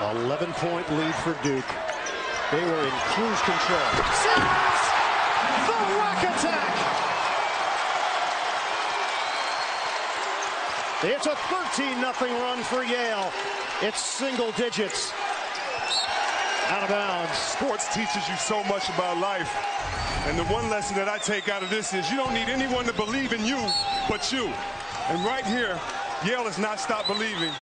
11 point lead for Duke. They were in cruise control. The Rock Attack! It's a 13 0 run for Yale. It's single digits. Out of bounds. Sports teaches you so much about life. And the one lesson that I take out of this is you don't need anyone to believe in you but you. And right here, Yale has not stopped believing.